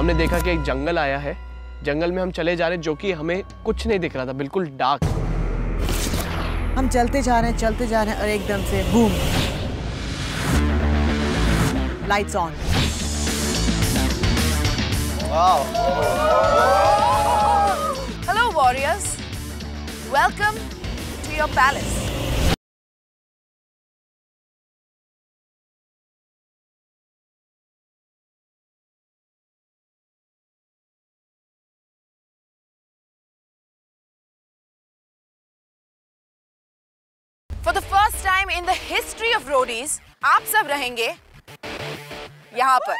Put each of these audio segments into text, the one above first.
हमने देखा कि एक जंगल आया है। जंगल में हम चले जा रहे हैं जो कि हमें कुछ नहीं दिख रहा था बिल्कुल डार्क। हम चलते जा रहे हैं चलते जा रहे हैं और एकदम से boom. Lights on hello warriors welcome to your palace. Time in the history of आप सब रहेंगे यहाँ पर।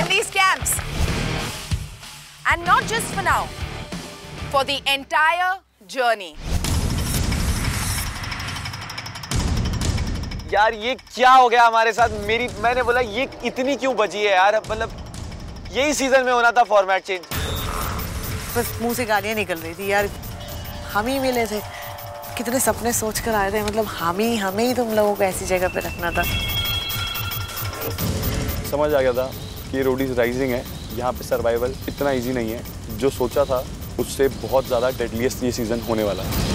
In these camps. And not just for now, for the entire journey. यार ये क्या हो गया हमारे साथ? मेरी मैंने बोला ये इतनी क्यों बची है यार? मतलब यही सीज़न में होना था फॉर्मेट चेंज बस मुँह से गालियाँ निकल रही थी यार। हम ही मिले थे। कितने सपने सोच कर आए थे। मतलब हम ही, हमें ही तुम लोगों को ऐसी जगह पे रखना था। समझ आ गया था कि रोडीज राइजिंग है। यहाँ पे सर्वाइवल इतना इजी नहीं है। जो सोचा था, उससे बहुत ज़्यादा डेडलीस्ट ये सीज़न होने वाला है।